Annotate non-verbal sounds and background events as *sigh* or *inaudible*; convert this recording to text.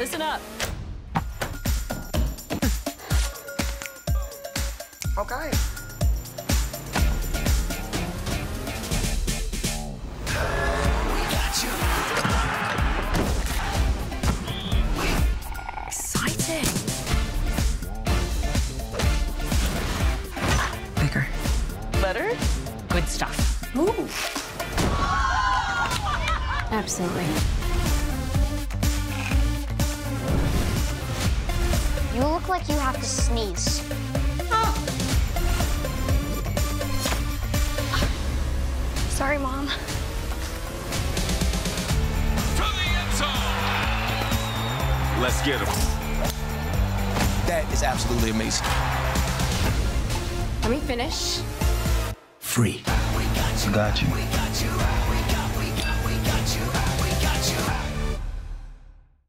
Listen up. Okay. Exciting. Bigger. Better? Good stuff. Ooh. Absolutely. You look like you have to sneeze. *gasps* Sorry, Mom. To the end zone. Let's get him. That is absolutely amazing. Let me finish. Free. we Got you.